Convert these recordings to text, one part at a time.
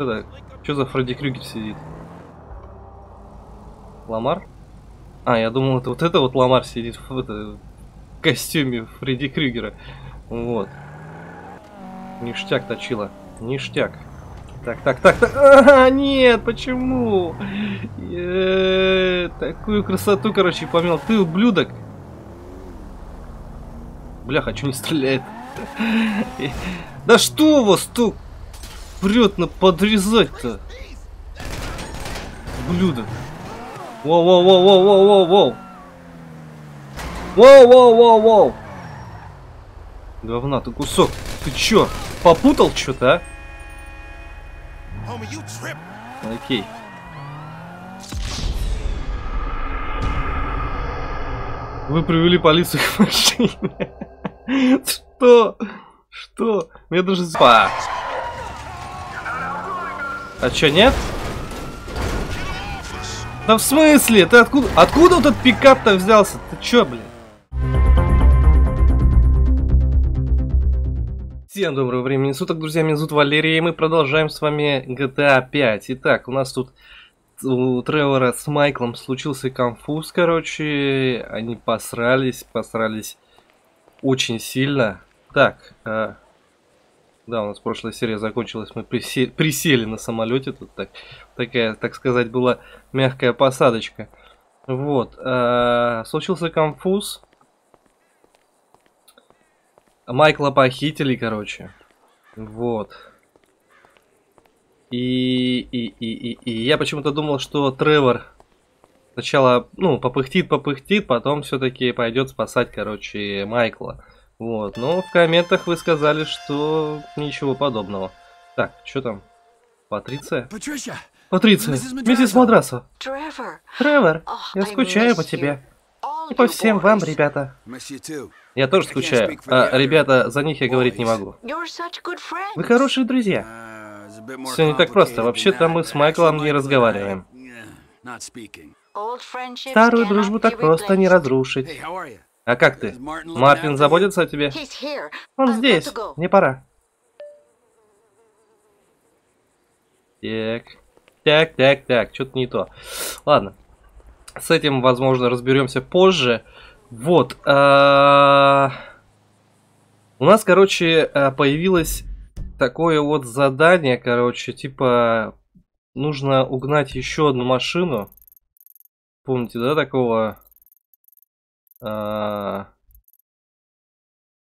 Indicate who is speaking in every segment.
Speaker 1: Это, что за Фредди Крюгер сидит? Ламар? А, я думал, это вот это вот Ламар сидит в, это, в костюме Фредди Крюгера. Вот. Ништяк точила. Ништяк. Так, так, так, так. А, нет, почему? Э, такую красоту, короче, помел. Ты ублюдок. Бляха, что не стреляет? Да что у вас тут прет на подрезать-то? Ублюдок. Воу-воу-воу-воу-воу-воу-воу. Воу-воу-воу-воу. Говна ты кусок. Ты чё, попутал что-то, а? Окей. Вы привели полицию к машине. Что? Что? Мне даже... А чё, нет? Да в смысле? Ты откуда... Откуда вот этот пикап-то взялся? Ты чё, блин? Всем доброго времени суток, друзья, меня зовут Валерий, и мы продолжаем с вами GTA 5. Итак, у нас тут у Тревора с Майклом случился конфуз, короче, они посрались, посрались очень сильно. Так, э, да, у нас прошлая серия закончилась, мы присе присели на самолете, тут так, такая, так сказать, была мягкая посадочка. Вот, э, случился конфуз, Майкла похитили, короче. Вот. И, и, и, и, и я почему-то думал, что Тревор сначала, ну, попыхтит, попыхтит, потом все-таки пойдет спасать, короче, Майкла. Вот, но в комментах вы сказали, что ничего подобного. Так, что там? Патриция? Патриция, миссис Мадраса.
Speaker 2: Тревор,
Speaker 1: Тревор, я скучаю по тебе. И по всем вам, ребята. Я тоже скучаю. А, ребята, за них я говорить не могу. Вы хорошие друзья. Все не так просто. Вообще-то мы с Майклом не разговариваем. Старую дружбу так просто не разрушить. А как ты? Мартин заботится о тебе? Он здесь. Мне пора. Так. Так, так, так. Что-то не то. Ладно. С этим, возможно, разберемся позже. Вот. А... У нас, короче, а, появилось такое вот задание, короче, типа нужно угнать еще одну машину. Помните, да, такого.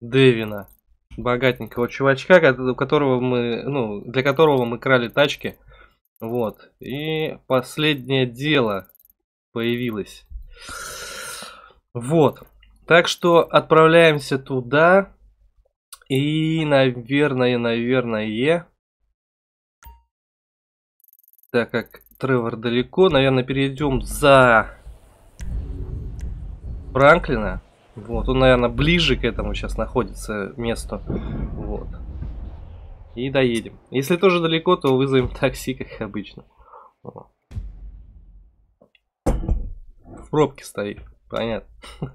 Speaker 1: Дэвина, богатенького чувачка, у которого мы, ну, для которого мы крали тачки. Вот. И последнее дело появилось. Вот. Так что отправляемся туда. И, наверное, наверное, так как Тревор далеко, наверное, перейдем за Франклина. Вот, он, наверное, ближе к этому сейчас находится месту. Вот. И доедем. Если тоже далеко, то вызовем такси, как обычно. В пробке стоит. Понятно.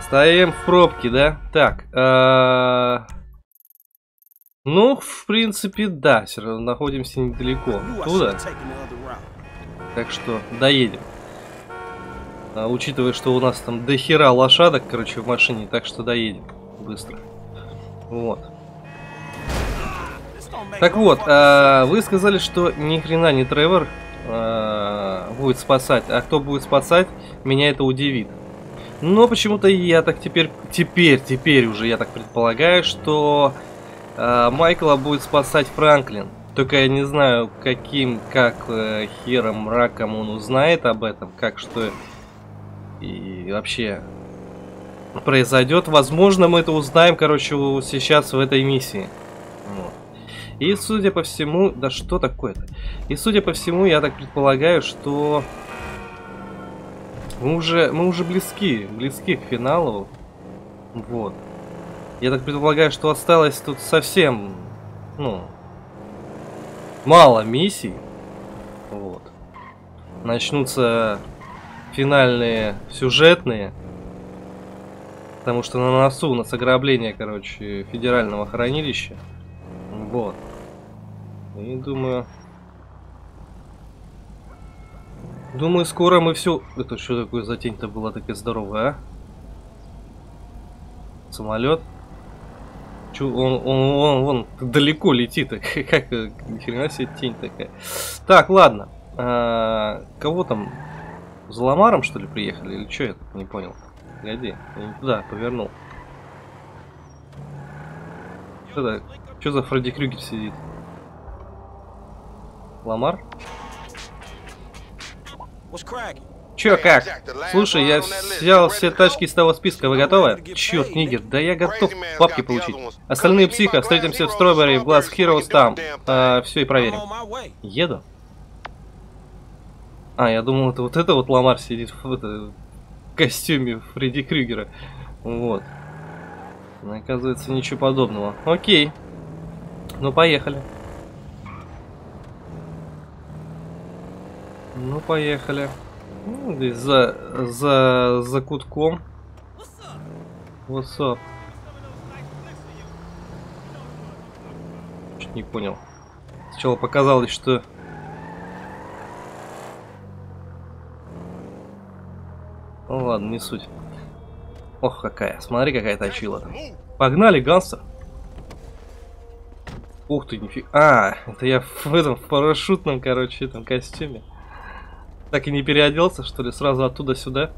Speaker 1: Стоим в пробке, да? Так. Э ну, в принципе, да. Все равно находимся недалеко. Туда. Так что доедем. А, учитывая, что у нас там дохера лошадок, короче, в машине, так что доедем быстро. Вот. Так вот, а, вы сказали, что ни хрена не Тревор э, будет спасать. А кто будет спасать, меня это удивит. Но почему-то я так теперь, теперь, теперь уже я так предполагаю, что э, Майкла будет спасать Франклин. Только я не знаю, каким, как э, хером, раком он узнает об этом, как что и вообще произойдет. Возможно, мы это узнаем, короче, сейчас в этой миссии. Вот. И судя по всему... Да что такое-то? И судя по всему, я так предполагаю, что... Мы уже, мы уже близки, близки к финалу. Вот. Я так предполагаю, что осталось тут совсем, ну, мало миссий. Вот. Начнутся финальные сюжетные. Потому что на носу у нас ограбление, короче, федерального хранилища. Вот. И думаю... Думаю, скоро мы все... Это что такое за тень-то была такая здоровая, а? Самолет? Чё, он, он, он, он далеко летит, как, ни хрена себе тень такая. Так, ладно. А, кого там? За Ламаром, что ли, приехали? Или что я не понял? Погоди, я не туда повернул. Что это? Что за Фредди Крюгер сидит? Ламар? Чё, как? Слушай, я взял все тачки из того списка, вы готовы? Черт, Нигер, да я готов бабки получить. Остальные психо, встретимся в Стробери, в Glass Heroes там. А, все и проверим. Еду? А, я думал, это вот это вот Ламар сидит в, это, в костюме Фредди Крюгера. Вот. Но, оказывается, ничего подобного. Окей. Ну, поехали. Ну, поехали. Ну, здесь за, за, за кутком. What's up? Чуть не понял. Сначала показалось, что... Ну ладно, не суть. Ох, какая. Смотри, какая точила там. Погнали, гангстер. Ух ты, нифига. А, это я в этом в парашютном, короче, этом костюме. Так и не переоделся, что ли, сразу оттуда сюда.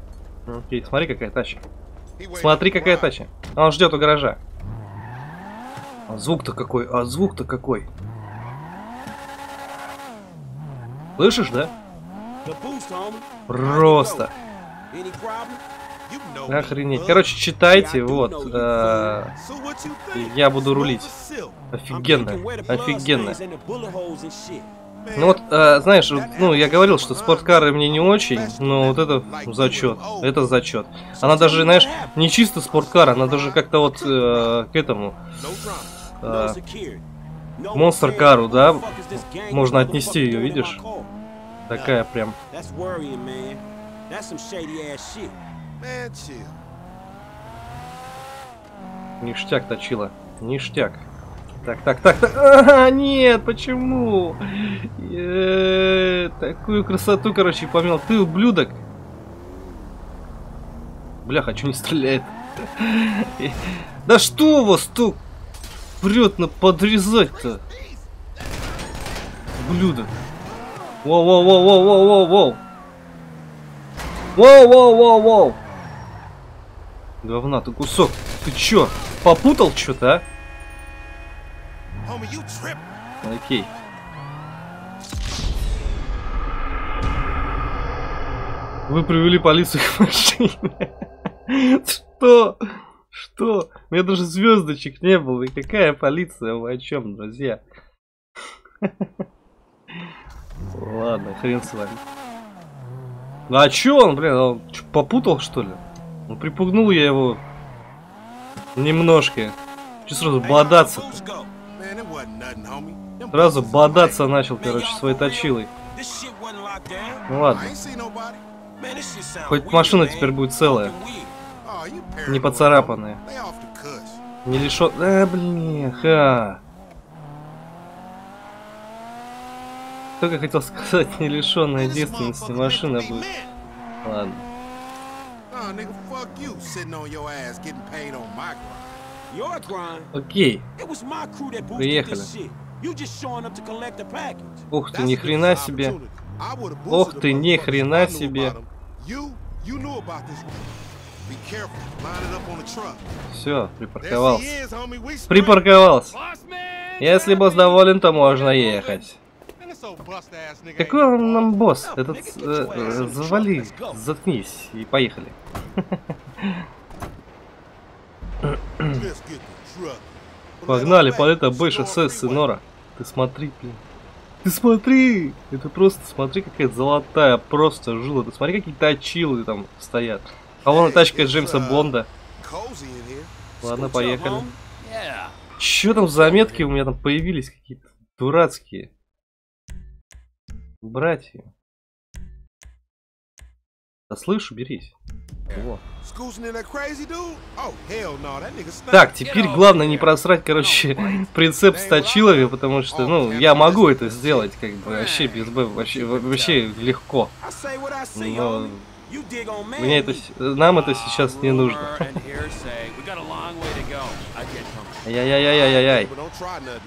Speaker 1: Окей, смотри, какая тачка. Смотри, какая тачка. Он ждет у гаража. А звук-то какой, а звук-то какой. Слышишь, да? Просто. Охренеть. Короче, читайте, вот. Э, я буду рулить. Офигенно, офигенно. Ну вот, э, знаешь, ну я говорил, что спорткары мне не очень, но вот это зачет, это зачет. Она даже, знаешь, не чисто спорткар, она даже как-то вот э, к этому э, монстр кару, да, можно отнести ее, видишь? Такая прям. Ништяк точила. Ништяк. Так, так, так, так. А, нет, почему? Э -э, такую красоту, короче, помел. Ты ублюдок. Бляха, что не стреляет? Да что у вас тут прет на подрезать-то? Ублюдок. Воу-воу-воу-воу-воу-воу. Воу-воу-воу-воу. Говна, ты кусок. Ты чё, попутал что-то, а? Окей. Вы привели полицию к машине. Что? Что? У меня даже звездочек не было. И какая полиция? Вы о чем, друзья? Ладно, хрен с вами. Ну а чё он, блин, он чё, попутал что ли? Ну припугнул я его немножко. Че сразу бодаться -то? Сразу бодаться начал, короче, своей точилой. Ну ладно. Хоть машина теперь будет целая. Не поцарапанная. Не лишен... А, блин, ха. Только хотел сказать, не лишенная девственности машина будет. Ладно. Окей. Приехали. Ух ты, ни хрена себе. Ух ты, ни хрена себе. Все, припарковался. Припарковался. Если босс доволен, то можно ехать. Какой он нам босс? Этот... Э, э, завали, заткнись и поехали. Погнали, под это больше СС, Нора. Ты смотри, блин. Ты смотри! Это просто, смотри, какая золотая просто жила. Ты смотри, какие точилы там стоят. А вон тачка Джеймса Бонда. Ладно, поехали. Чё там заметки у меня там появились какие-то дурацкие? Братья. Да слышь. Во.
Speaker 2: Crazy dude? Oh.
Speaker 1: Так, теперь главное не просрать, короче, прицеп с точилами, потому что, ну, я могу это сделать, как бы, вообще без б, вообще, вообще легко. Но мне это, нам это сейчас не нужно.
Speaker 3: Rumor and hearsay. We got a long way to go. I get comfortable.
Speaker 1: Ай-яй-яй-яй-яй.
Speaker 2: But don't try nothing.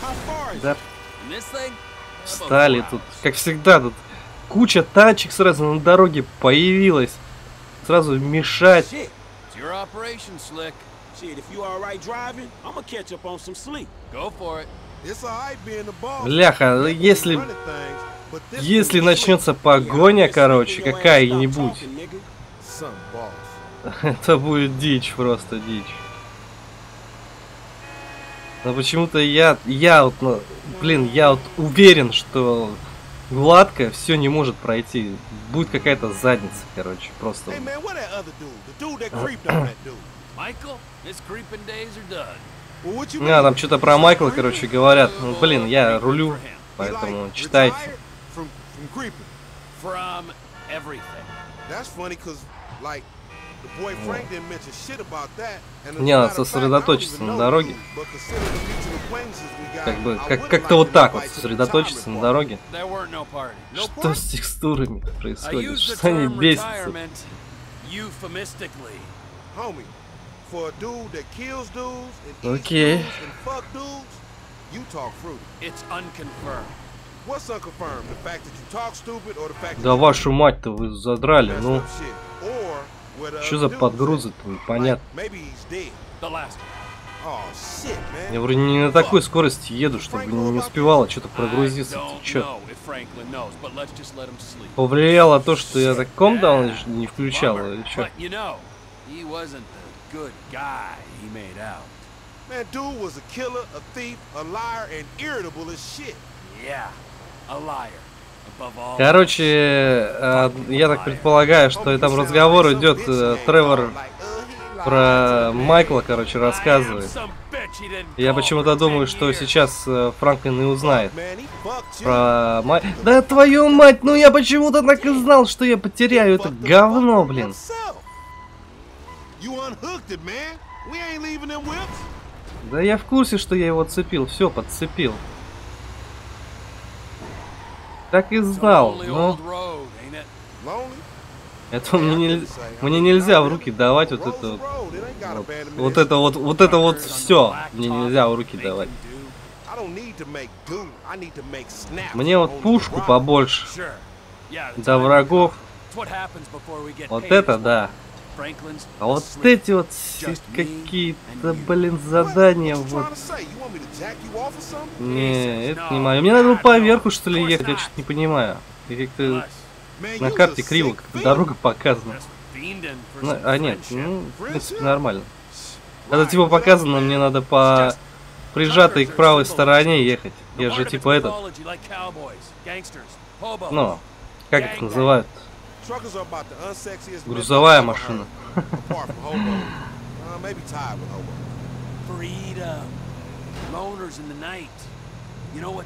Speaker 2: How far is
Speaker 1: Да встали тут, как всегда, тут куча тачек сразу на дороге появилась. Сразу мешать. Бляха, если, если начнется погоня, короче, какая-нибудь, это будет дичь, просто дичь. Но почему-то я, я вот, ну, блин, я вот уверен, что гладко все не может пройти. Будет какая-то задница, короче, просто.
Speaker 2: Hey man.
Speaker 3: Michael,
Speaker 2: mean?
Speaker 1: там что-то про Майкла, короче, говорят. Ну, блин, я рулю, поэтому читайте.
Speaker 2: From, from. That's funny, cause like
Speaker 1: Мне надо сосредоточиться на дороге. Как бы, как, как-то
Speaker 2: like
Speaker 1: вот так вот сосредоточиться на дороге. Что с текстурами происходит? Что они бесятся?
Speaker 2: that
Speaker 1: Да вашу мать-то вы задрали, ну. Что за подгрузы-то, непонятно.
Speaker 2: Oh.
Speaker 1: Я вроде не на такой скорости еду, чтобы не успевало что-то прогрузиться. Ты чё? Повлияло то, что я так комдаун не включал, или чё?
Speaker 2: Man, dude was a killer, a thief, a liar, and irritable as shit.
Speaker 3: Yeah, a liar.
Speaker 1: Короче, э, я так предполагаю, что там разговор идет, э, Тревор про Майкла, короче, рассказывает. Я почему-то думаю,
Speaker 3: 10
Speaker 1: что сейчас э, Франклин и узнает про Май... Да твою мать, ну я почему-то так и знал, что я потеряю это говно, блин. Да я в курсе, что я его цепил, все, подцепил. Так и знал, но это мне, нель- мне нельзя в руки давать вот это вот. Вот, это вот, вот это вот все мне нельзя в руки давать. Мне вот пушку побольше. До врагов. Вот это да. А вот эти вот какие-то, блин, задания вот. Не, это не мое. Мне надо поверху что ли ехать, я что-то не понимаю. И как-то на карте криво, как дорога показана. Ну, а нет, ну, в принципе, нормально. Это типа показано, мне надо по прижатой к правой стороне ехать. Я же типа этот, ну, как это называют?
Speaker 2: Truckers are about the unsexiest men
Speaker 1: Грузовая машина.
Speaker 2: Uh,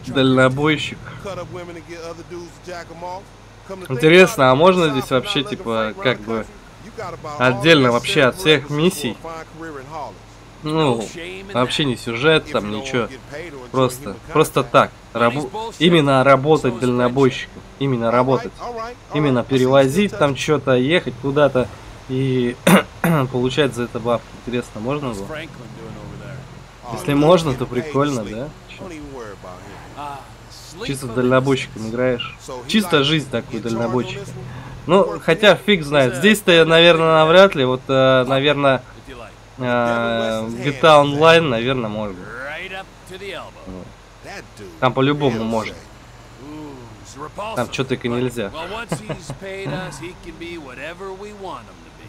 Speaker 1: Дальнобойщик. Интересно, а можно здесь вообще, типа, как бы, отдельно вообще от всех миссий? Ну, вообще не сюжет, там ничего. Просто, просто так. Рабо- Именно работать дальнобойщиком. Именно работать. Именно перевозить там что-то, ехать куда-то и получать за это бабки. Интересно, можно было? Если можно, то прикольно, да? Чё?
Speaker 3: Sleep
Speaker 1: Чисто дальнобойщиком играешь. Чисто жизнь дальнобойщика.
Speaker 2: this one?
Speaker 1: Ну, хотя фиг знает. Здесь-то, наверное, навряд ли. Вот, э, наверное, э, GTA Online, наверное, можно. Там по-любому
Speaker 2: Hell
Speaker 1: Там чё только нельзя.
Speaker 3: Well, once he's paid us, he can be whatever we want him to be.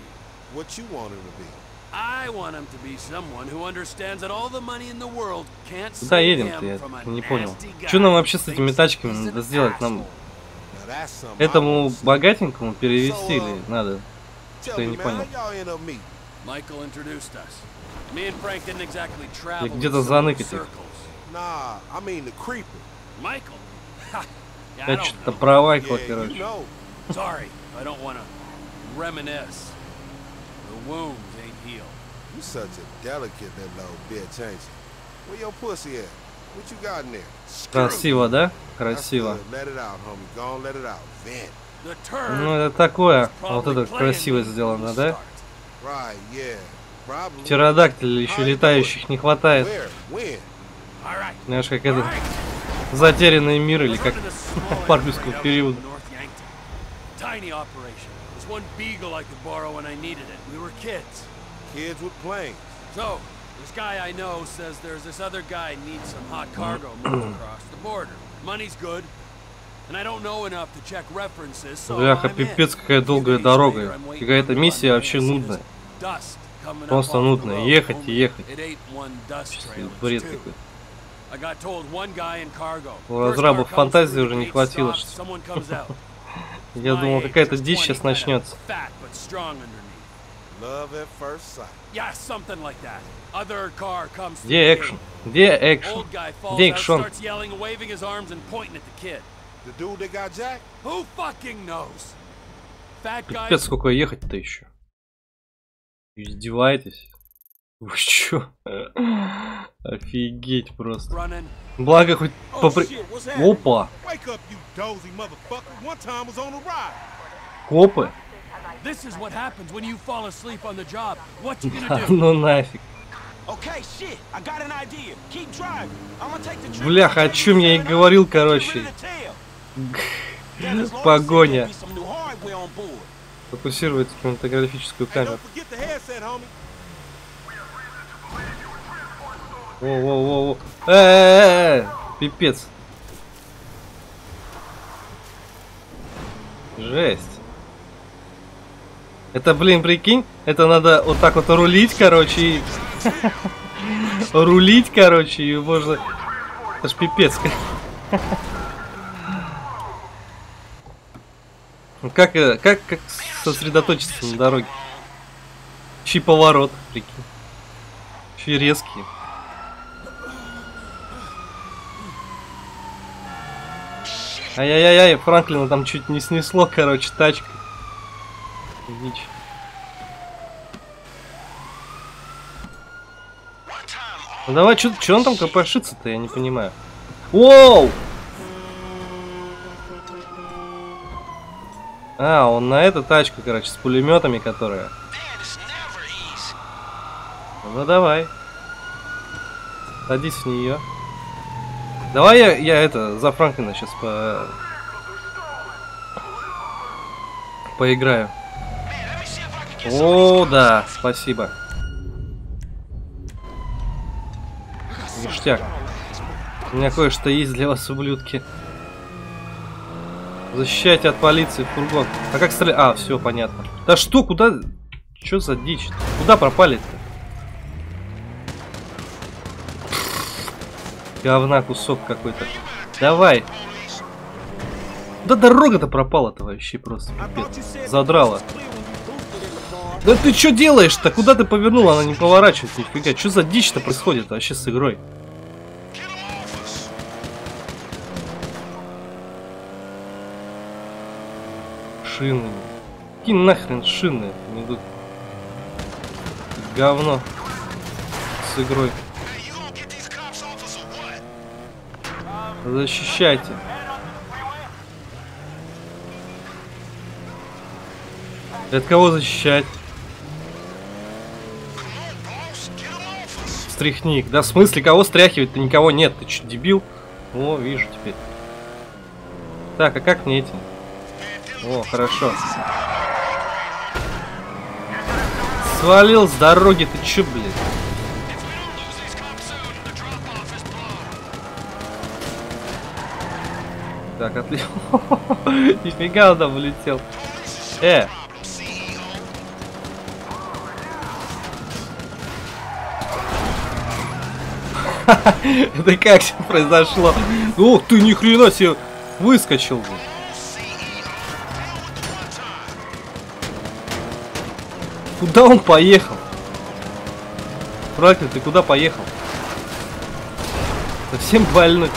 Speaker 2: What you want him to be?
Speaker 3: I want him to be someone who understands that all the money in the world can't
Speaker 1: Куда
Speaker 3: save
Speaker 1: едем-то?
Speaker 3: him
Speaker 1: Я не понял.
Speaker 3: nasty guy
Speaker 1: Что нам вообще с этими тачками надо сделать? Нам этому богатенькому перевести
Speaker 2: So, uh,
Speaker 1: или надо?
Speaker 2: Tell
Speaker 1: Что я
Speaker 2: me,
Speaker 1: не понял.
Speaker 2: how y'all end up meeting?
Speaker 3: Michael introduced us. Me and Frank didn't exactly travel in
Speaker 1: где-то заныкать их. Я что-то
Speaker 3: know.
Speaker 1: про Майкла,
Speaker 2: Yeah, you
Speaker 1: короче.
Speaker 2: know.
Speaker 3: Sorry, I don't want to reminisce. The wounds ain't healed.
Speaker 2: You such a delicate little old bitch, ain't you? Where your pussy at? What you got in there?
Speaker 1: Красиво, да? Красиво.
Speaker 2: good. Let it out, homie. Go on, let it out. Vent.
Speaker 3: The turd
Speaker 1: Ну, это такое.
Speaker 3: was
Speaker 1: Вот это красиво сделано, да?
Speaker 3: start.
Speaker 2: Right, yeah. Probably.
Speaker 1: Птеродактилей еще летающих не хватает.
Speaker 2: Where? When?
Speaker 3: All right.
Speaker 1: Знаешь, как это... Затерянный мир или как Парковского периода.
Speaker 3: Tiny operation. There's one beagle I could borrow when I needed it. We were kids.
Speaker 2: Kids with planes.
Speaker 3: So, this guy I know says there's this other guy needs some hot cargo moved across the border. Money's good. And I don't know enough to check references, so
Speaker 1: Бляха, пипец, какая долгая дорога. Какая-то миссия вообще нудная. Просто нудная. Ехать и ехать. Бред какой-то. У разрабов фантазии уже не хватило, что-. Я думал, какая-то дичь
Speaker 3: 20,
Speaker 1: сейчас начнется. Где
Speaker 3: the
Speaker 1: экшен? Где экшен? Где экшен?
Speaker 3: starts yelling, waving his arms and pointing at the kid.
Speaker 2: The dude that got jacked?
Speaker 3: Who fucking knows? Fat guy
Speaker 1: Пипец, сколько ехать-то еще? Издеваетесь? Вы чё? Офигеть просто. Благо хоть
Speaker 2: Oh
Speaker 1: попри... Опа! Копы? А ну нафиг. Бляха, о чем я и говорил, короче. Погоня. Фокусировать кинематографическую камеру. Воу-воу-воу. Э-э-э! Пипец. Жесть. Это, блин, прикинь, это надо вот так вот рулить, короче, и... Рулить, короче, и можно... Это ж пипец. Ну Как, э, как, как сосредоточиться на дороге? Чьи поворот, прикинь. Чьи резкие. Ай-яй-яй, Франклина там чуть не снесло, короче, тачкой. Дичь. Ну давай, что он там копошится-то, я не понимаю. Воу! А, он на эту тачку, короче, с пулеметами, которая. Ну давай. Садись в нее. Давай я, я это, за Франклина сейчас по... Поиграю. О, да, спасибо. Ништяк. У меня кое-что есть для вас, ублюдки. Защищайте от полиции фургон. А как стрелять? А, все, понятно. Да что, куда? Что за дичь? -то? Куда пропали-то? Говна кусок какой-то. Давай. Да дорога-то пропала-то вообще просто, пипец. Задрала. Да ты что делаешь-то? Куда ты повернул? Она не поворачивает нифига. Что за дичь-то происходит вообще с игрой? Шины. Какие нахрен шины? Говно. С игрой. Защищайте. Это кого защищать? Стряхник. Да в смысле, кого стряхивать-то никого нет. Ты что, дебил? О, вижу теперь. Так, а как мне эти? О, хорошо. Свалил с дороги, ты чё, блин? Так, отлично. Нифига он там улетел. Э! Это как все произошло? Ух ты, ни хрена себе выскочил. Куда он поехал? Ты куда поехал? Совсем больной.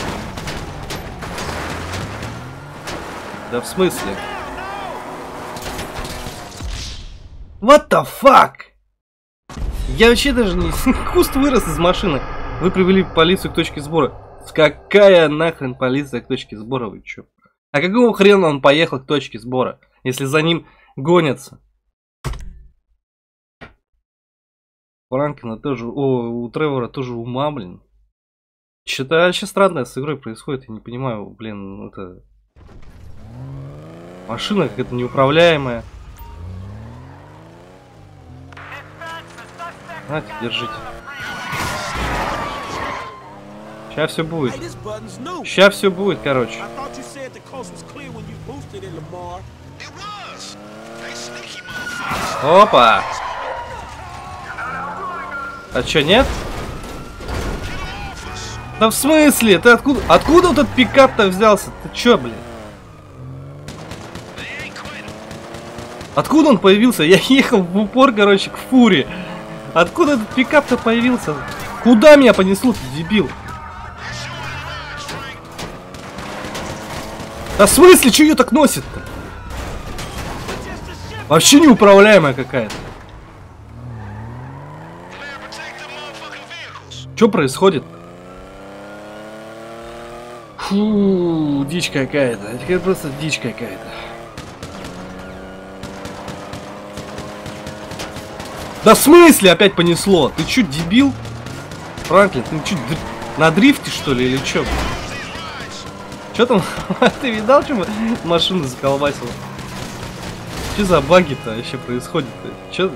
Speaker 1: Да в смысле? What the fuck? Я вообще даже не... Куст вырос из машины. Вы привели полицию к точке сбора. Какая нахрен полиция к точке сбора, вы чё? А какого хрена он поехал к точке сбора, если за ним гонятся? Франкина тоже... О, у Тревора тоже ума, блин. Что-то вообще странное с игрой происходит, я не понимаю, блин, это... Машина какая-то неуправляемая. Знаете, держите. Сейчас все будет. Сейчас все будет, короче. Опа! А чё, нет? Да в смысле? Ты откуда? Откуда вот этот пикап-то взялся? Ты чё, блин? Откуда он появился? Я ехал в упор, короче, к фуре. Откуда этот пикап-то появился? Куда меня понесло, ты дебил? Да в смысле, что ее так носит-то? Вообще неуправляемая какая-то. Что происходит? Фу, дичь какая-то. Это просто дичь какая-то. Да в смысле опять понесло? Ты чё, дебил? Франклин, ты чё, д- на дрифте что ли или чё? Чё там? ты видал, что машину заколбасил? Что за баги-то вообще происходит-то? Чё?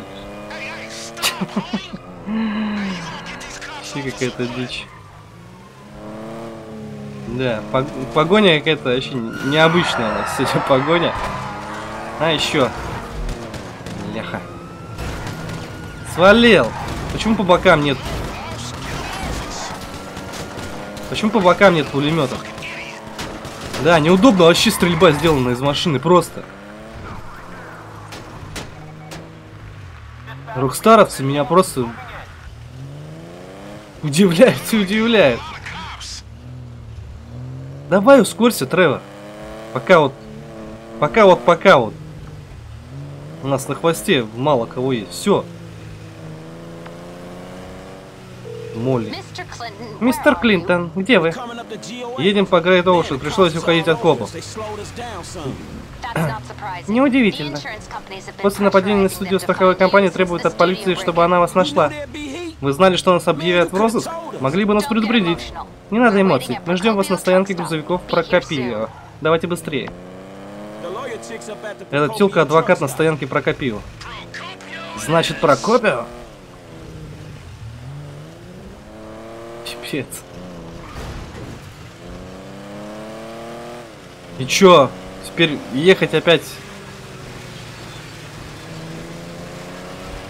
Speaker 1: Вообще какая-то дичь. Да, пог- погоня какая-то вообще необычная у нас сегодня погоня. А, еще. Свалил. Почему по бокам нет? Почему по бокам нет пулеметов? Да, неудобно вообще стрельба сделана из машины, просто. Рухстаровцы меня просто удивляют и удивляют. Давай ускорься, Тревор. Пока вот... Пока вот, пока вот. У нас на хвосте мало кого есть. Все. Молли.
Speaker 4: Мистер Клинтон,
Speaker 1: где вы? Едем по Грейт Оушен, пришлось уходить от копов. Неудивительно. После нападения на студию страховой компании требуют от полиции, чтобы она вас нашла. Вы знали, что нас объявят в розыск? Могли бы нас предупредить. Не надо эмоций. Мы ждем вас на стоянке грузовиков Прокопиева. Давайте быстрее. Этот тёлка адвокат на стоянке Прокопиева. Значит, Прокопио? Пипец. И чё? Теперь ехать опять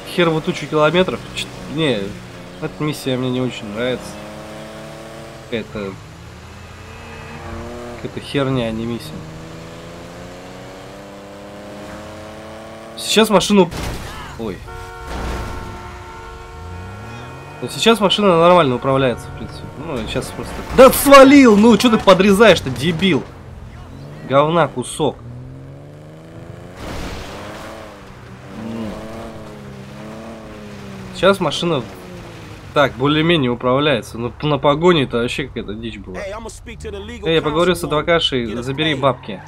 Speaker 1: херову тучу километров? Ч- Не, эта миссия мне не очень нравится. Какая-то... Какая-то херня, а не миссия. Сейчас машину... Ой. Ну, сейчас машина нормально управляется, в принципе. Ну, сейчас просто... Да свалил! Ну, что ты подрезаешь-то, дебил? Говна кусок. Сейчас машина так, более-менее управляется. Но на погоне-то вообще какая-то дичь была. Эй, я поговорю с адвокашей, забери бабки.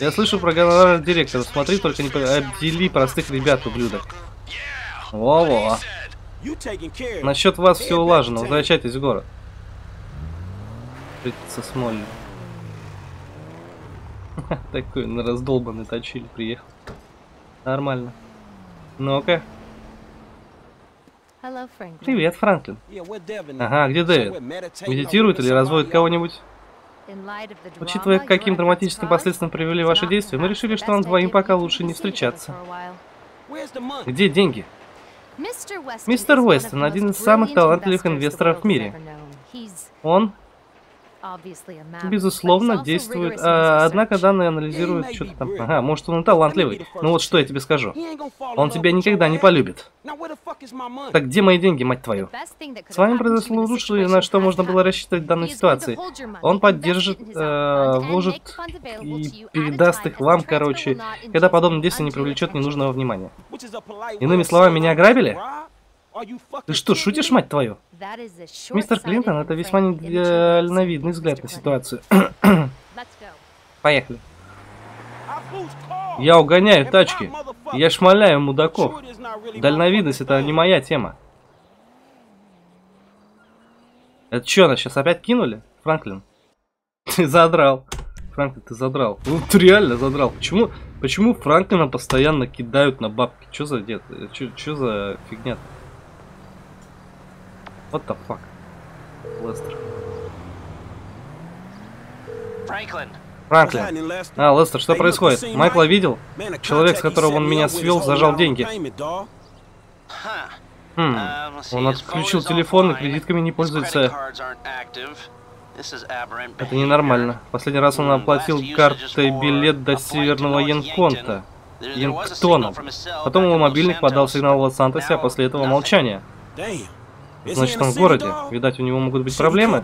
Speaker 1: Я слышу про гонорар директора. Смотри, только не обдели простых ребят, ублюдок. Во-во.
Speaker 5: You taking care.
Speaker 1: Насчет вас все улажено. Возвращайтесь в город. Встретиться с Молли. Такой на раздолбанный точили приехал. Нормально. Ну-ка. Привет, Франклин. Ага, где Дэвид? Медитирует или разводит кого-нибудь? Учитывая, к каким драматическим последствиям привели ваши действия, мы решили, что вам двоим пока лучше не встречаться. Где деньги?
Speaker 4: Мистер Уэстон один из самых талантливых инвесторов в мире.
Speaker 1: Он Безусловно, действует. А, однако данные анализируют что-то там. Ага, может он и талантливый. Ну вот что я тебе скажу. Он тебя никогда не полюбит. Так где мои деньги, мать твою? С вами произошло лучшее, на что можно было рассчитывать в данной ситуации. Он поддержит, э, вложит и передаст их вам, короче, когда подобное действие не привлечет ненужного внимания. Иными словами, меня ограбили? Ты что, шутишь, мать твою? Мистер Клинтон, это весьма недальновидный взгляд на ситуацию. Поехали. Я угоняю тачки. Я шмаляю мудаков. Дальновидность это не моя тема. Это что, нас сейчас опять кинули? Франклин? Ты задрал. Франклин, ты задрал. Ну, ты реально задрал. Почему, почему Франклина постоянно кидают на бабки? Что за дед? Что за фигня-то? What the fuck? Лестер.
Speaker 5: Франклин.
Speaker 1: Франклин. А, Лестер, что происходит? Майкла видел? Человек, с которого он меня свел, зажал деньги. Хм, он отключил телефон и кредитками не пользуется. Это ненормально. Последний раз он оплатил картой билет до Северного Янконта. Янктона. Потом его мобильник подал сигнал в Лос-Сантосе, а после этого молчание. Значит, он в городе. Видать, у него могут быть проблемы.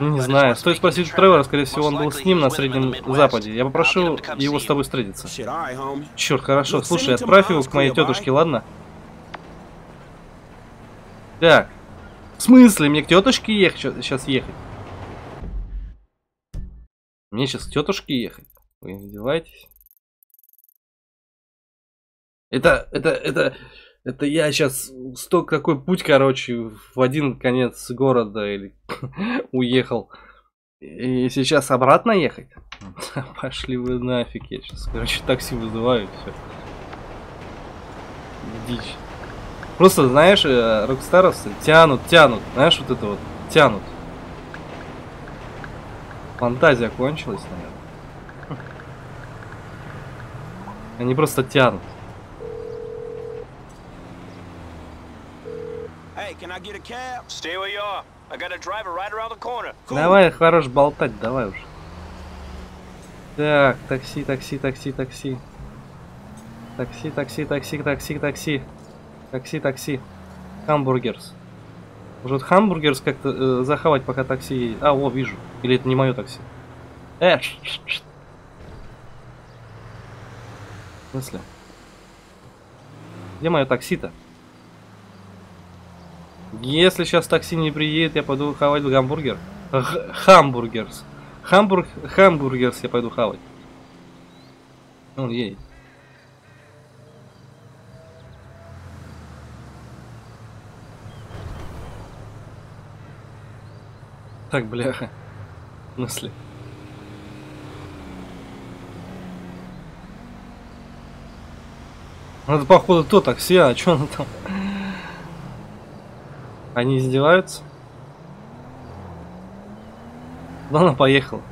Speaker 1: Не знаю. Стоит спросить у Тревора, скорее всего, он был с ним на Среднем Западе. Я попрошу его с тобой встретиться. Черт, хорошо. Слушай, отправь его к моей тетушке, ладно? Так. В смысле? Мне к тетушке ехать? Сейчас ехать. Мне сейчас к тетушке ехать? Вы издеваетесь? Это, это, это... Это я сейчас сто какой путь, короче, в один конец города или уехал. И сейчас обратно ехать? Пошли вы нафиг, я сейчас, короче, такси вызываю, все. Дичь. Просто, знаешь, э, рокстаровцы тянут, тянут, знаешь, вот это вот, тянут. Фантазия кончилась, наверное. Они просто тянут. Давай, хорош болтать, давай уж. Так, такси, такси, такси, такси. Такси, такси, такси, такси, такси. Такси, такси. Hamburgers. Может hamburgers как-то э, захавать, пока такси едет? А, о, вижу. Или это не мое такси? Э, ш -ш -ш. В смысле? Где мое такси-то? Если сейчас такси не приедет, я пойду хавать гамбургер. Х hamburgers. Hamburg, hamburgers я пойду хавать. Он едет. Так, бляха. В смысле? Ну, это походу то такси, а что оно там? Они издеваются? Ладно, поехал.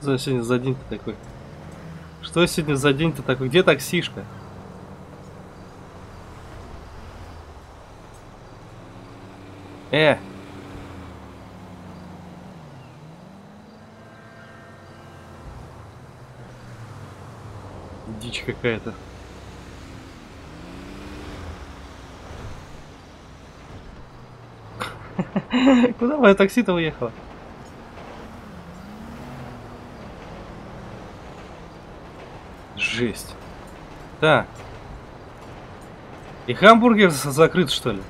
Speaker 1: Что сегодня за день-то такой? Что сегодня за день-то такой? Где таксишка? Э! Дичь какая-то. Куда мое такси-то уехало? Жесть. Так. И хамбургер закрыт, что ли?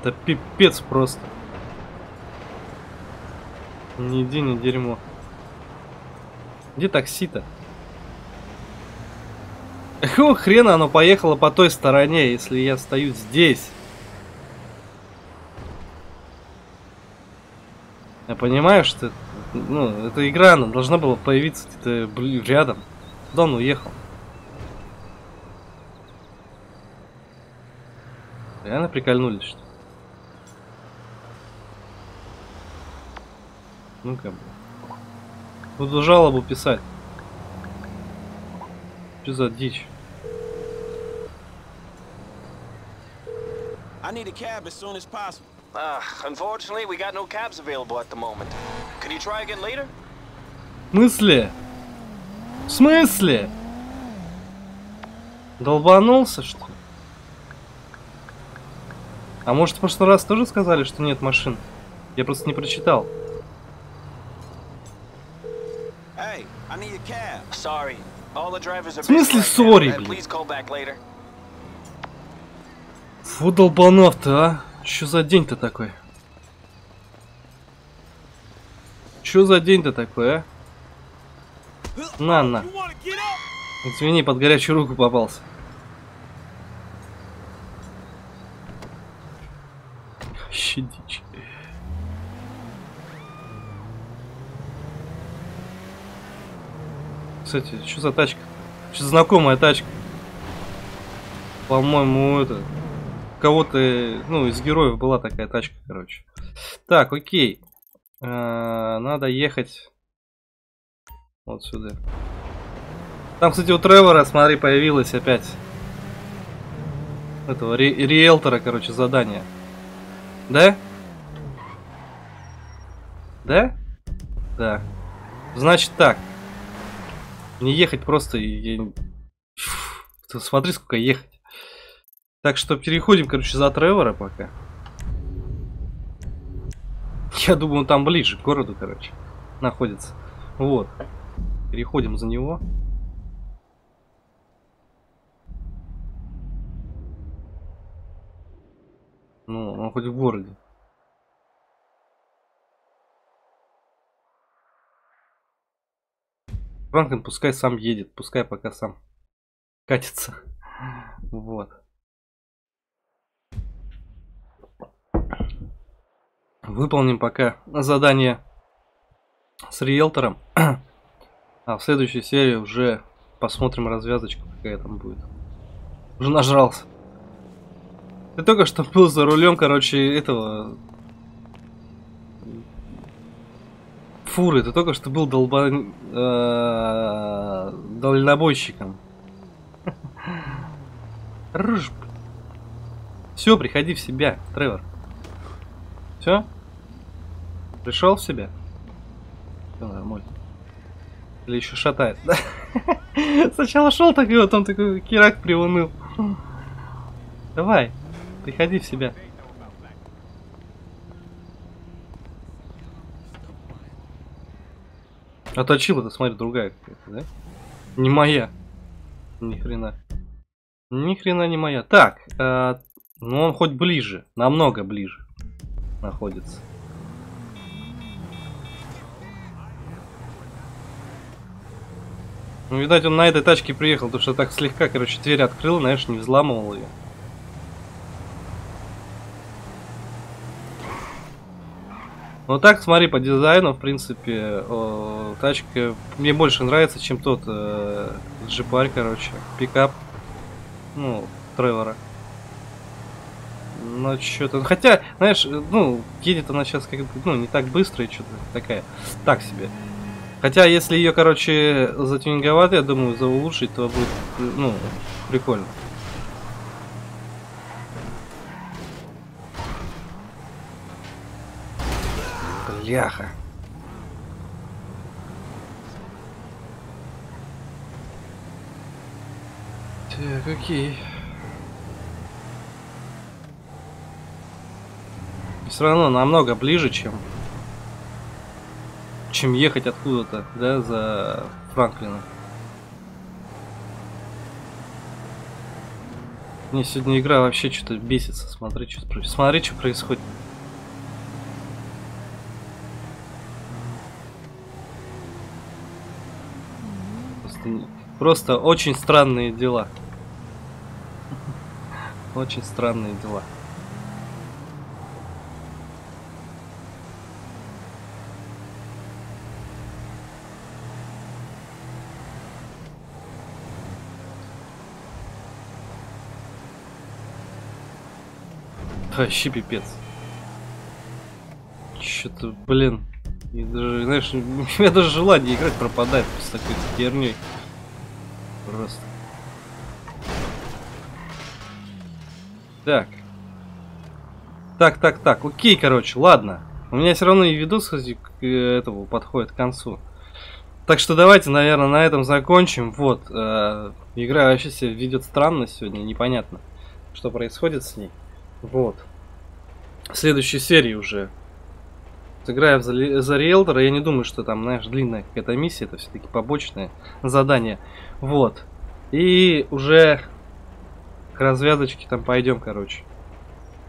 Speaker 1: Это пипец просто. Ни день, ни дерьмо. Где такси-то? Какого хрена оно поехало по той стороне, если я стою здесь? Я понимаю, что ну, эта игра, она должна была появиться где-то рядом. Куда он уехал? Реально прикольнулись, что Ну-ка, Буду жалобу писать. Что за дичь?
Speaker 5: I need a cab as soon as possible.
Speaker 4: Uh, unfortunately, we got no cabs available at the moment. Could you try again later?
Speaker 1: В смысле? В смысле? Долбанулся, что ли? А может, в прошлый раз тоже сказали, что нет машин? Я просто не прочитал.
Speaker 5: Hey,
Speaker 1: В смысле
Speaker 4: and
Speaker 1: блин? Фу, долбанов-то, а? Что за день-то такой? Что за день-то такой, а? На, на. Извини, под горячую руку попался. Вообще дичь. Кстати, что за тачка? Что знакомая тачка? По-моему, это... Кого-то, ну, из героев была такая тачка, короче. Так, окей. Э, Надо ехать вот сюда. Там, кстати, у Тревора, смотри, появилось опять этого ри- риэлтора, короче, задание. Да? Да? Да. Значит так. Не ехать просто. я- Фу, смотри, сколько ехать. Так что переходим, короче, за Тревора пока. Я думаю, он там ближе к городу, короче, находится. Вот. Переходим за него. Ну, он хоть в городе. Франклин пускай сам едет, пускай пока сам катится. Вот. Выполним пока задание с риэлтором. А в следующей серии уже посмотрим развязочку, какая там будет. Уже нажрался. Ты только что был за рулем, короче, этого... Фуры, ты только что был долба... э, дальнобойщиком. Все, приходи в себя, Тревор. Все? Пришел в себя? Все нормально. Или еще шатает, да? Сначала шел такой, вот он такой кирак приуныл. Давай, приходи в себя. А точила это, смотри, другая какая-то, да? Не моя. Ни хрена. Ни хрена не моя. Так, э, ну он хоть ближе, намного ближе находится. Ну, видать, он на этой тачке приехал, потому что так слегка, короче, дверь открыл, знаешь, не взламывал ее. Ну так, смотри, по дизайну, в принципе, о, тачка мне больше нравится, чем тот э, короче, пикап, ну, Тревора. Ну, что-то... Хотя, знаешь, ну, едет она сейчас как бы, ну, не так быстро и что-то такая, так себе. Хотя, если ее, короче, затюнинговать, я думаю, заулучшить, то будет, ну, прикольно. Бляха. Так, окей. Все равно намного ближе, чем чем ехать откуда-то, да, за Франклина. Мне сегодня игра вообще что-то бесится. Смотри, что, смотри, что происходит. Просто, просто очень странные дела. Очень странные дела. Вообще пипец. Что-то, блин. И даже, знаешь, у меня даже желание играть пропадает с такой херней. Просто. Так. Так, так, так, окей, короче, ладно. У меня все равно и видос к э, этому подходит к концу. Так что давайте, наверное, на этом закончим. Вот, э, игра вообще себя ведет странно сегодня, непонятно, что происходит с ней. Вот. В следующей серии уже сыграем за, за риэлтора. Я не думаю, что там, знаешь, длинная какая-то миссия, это все-таки побочное задание. Вот. И уже к развязочке там пойдем, короче.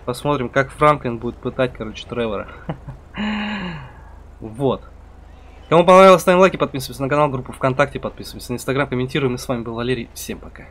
Speaker 1: Посмотрим, как Франклин будет пытать, короче, Тревора. Вот. Кому понравилось, ставим лайки, подписываемся на канал, группу ВКонтакте, подписываемся на Инстаграм, комментируем. И с вами был Валерий. Всем пока.